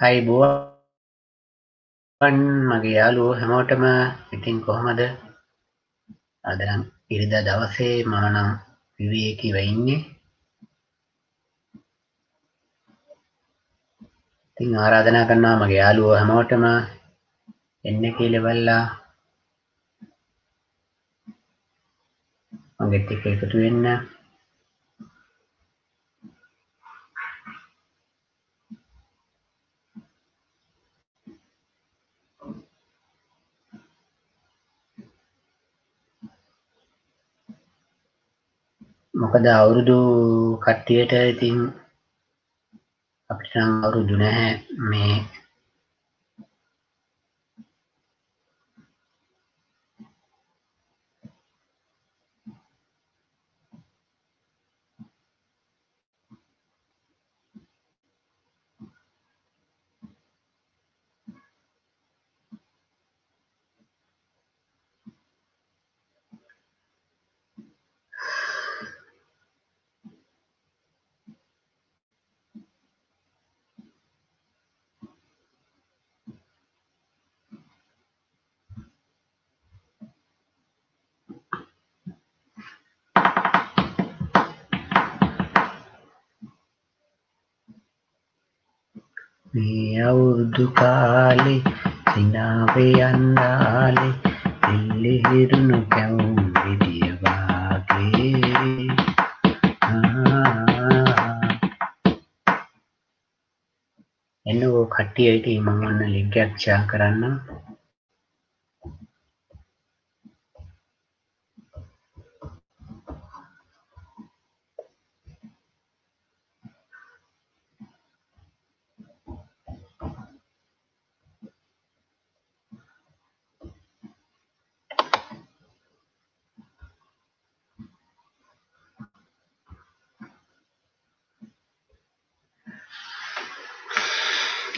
අයිබෝවන් මගේ යාලුවෝ හැමෝටම ඉතින් කොහොමද? අදනම් ඉරිදා දවසේ මම නම් විවේකීව ඉන්නේ. ඉතින් ආරාධනා කරනවා මගේ යාලුවෝ හැමෝටම එන්න කියලවල්ලා මගෙත් එක්ක එකතු වෙන්න. මොකද අවුරුදු කට්ටියට ඉතින් අපිට නම් අවුරුදු නැහැ. මේ මේ අවුරුදු කාලෙ සිනාවේ අන්දාලෙ එල්ලෙහිරුණු කැවුම් ගෙඩිය වාගේ. එන්නකෝ කට්ටිය ඉතින් මම ඔන්න ලින්ක් එකක් ෂෙයා කරන්නම්.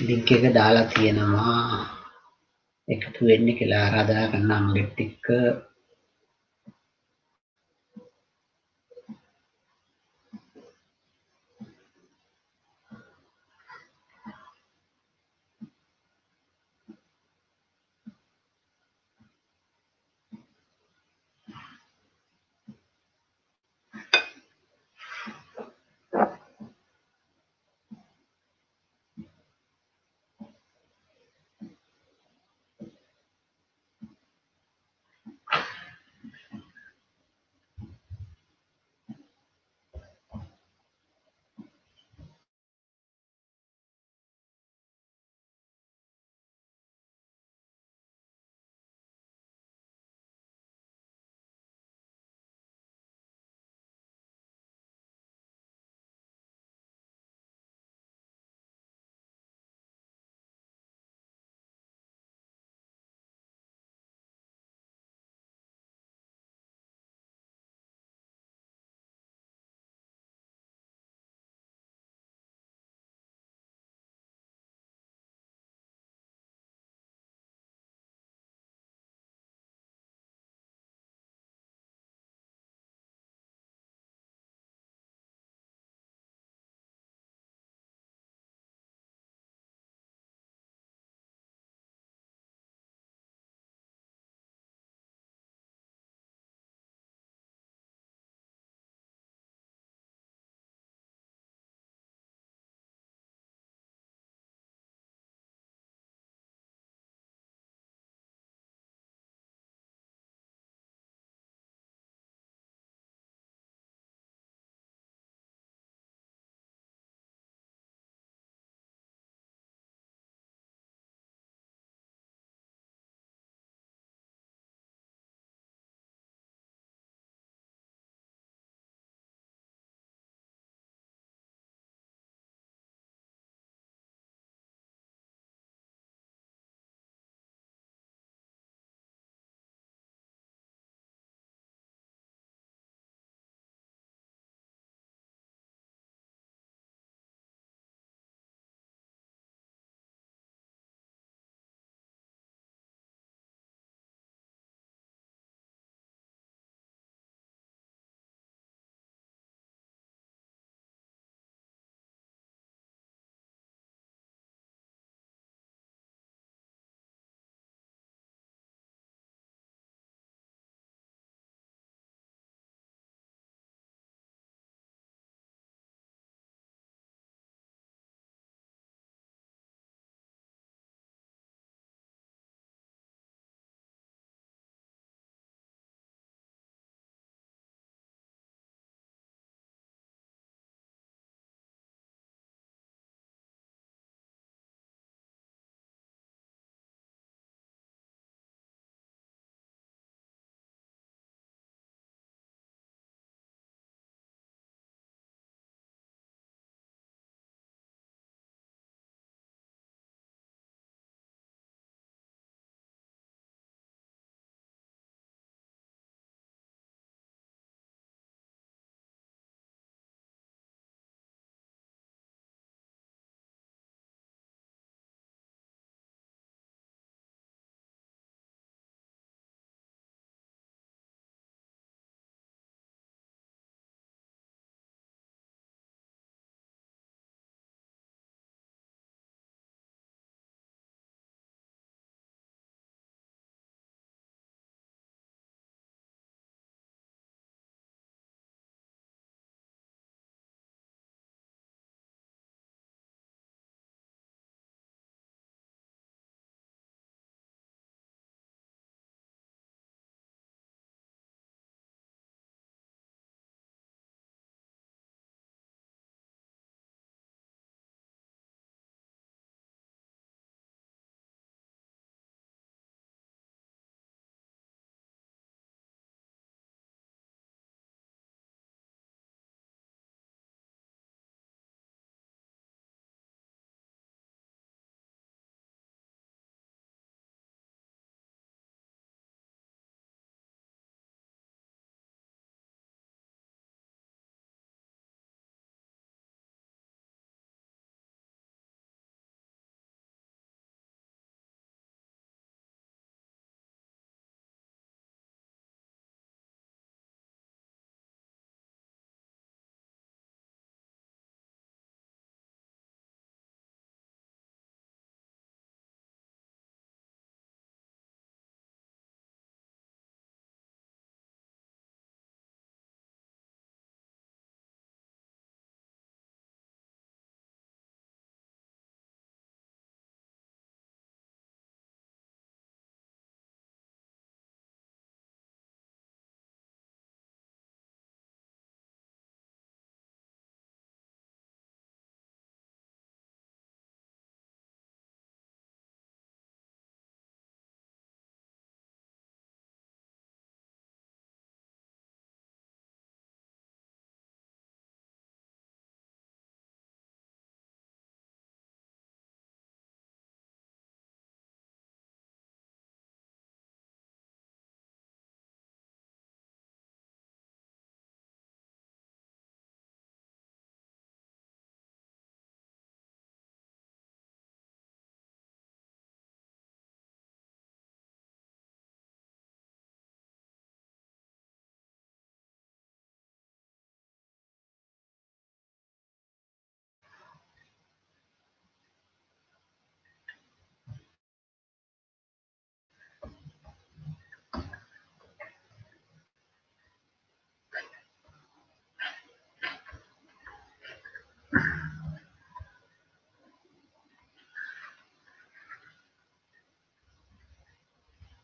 ලින්ක් එක දාලා තියෙනවා. එකතු වෙන්න කියලා ආරාධනා කරනවා. මගෙත් එක්ක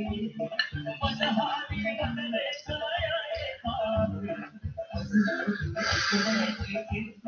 Thank you.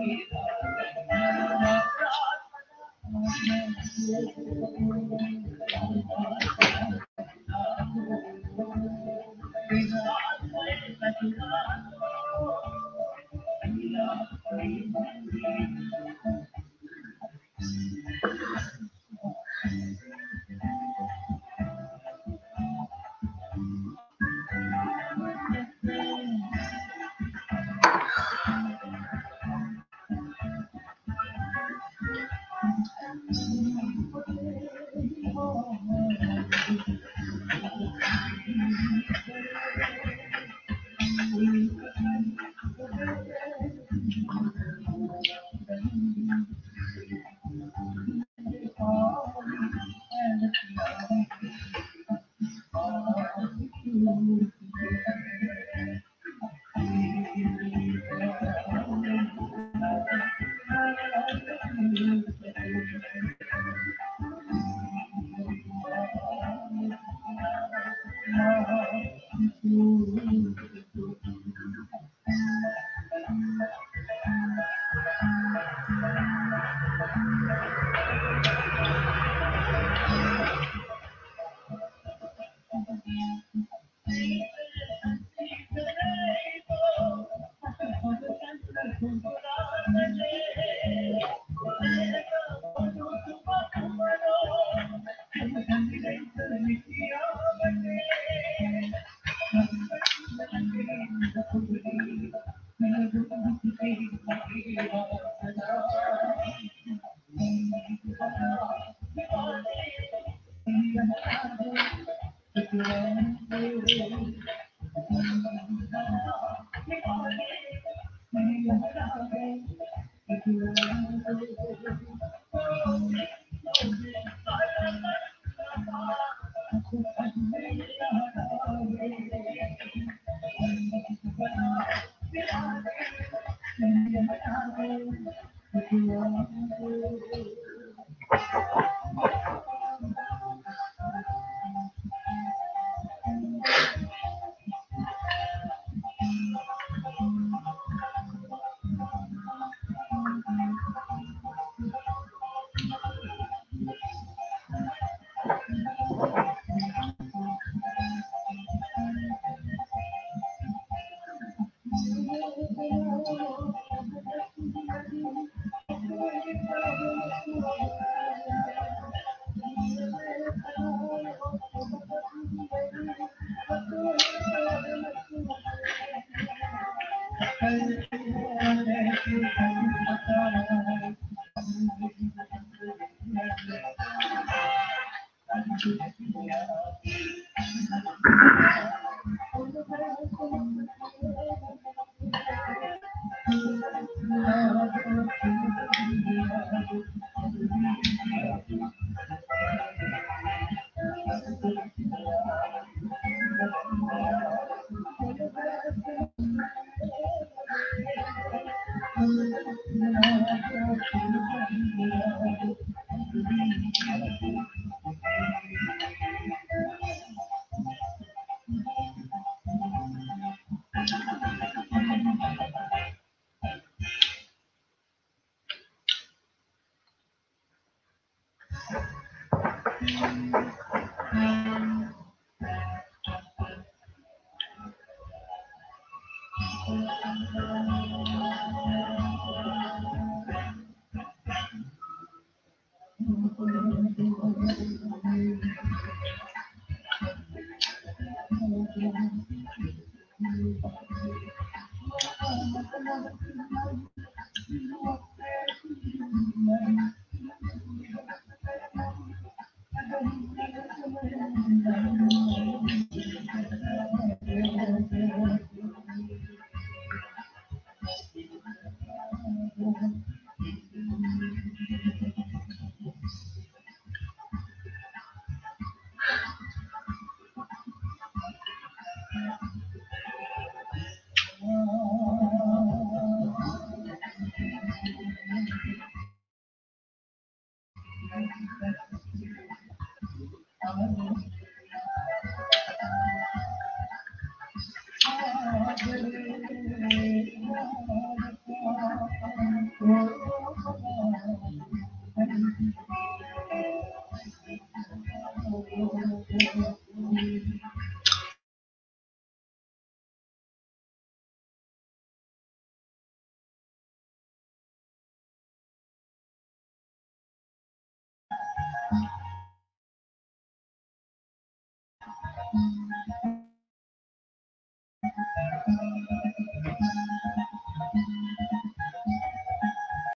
Thank you.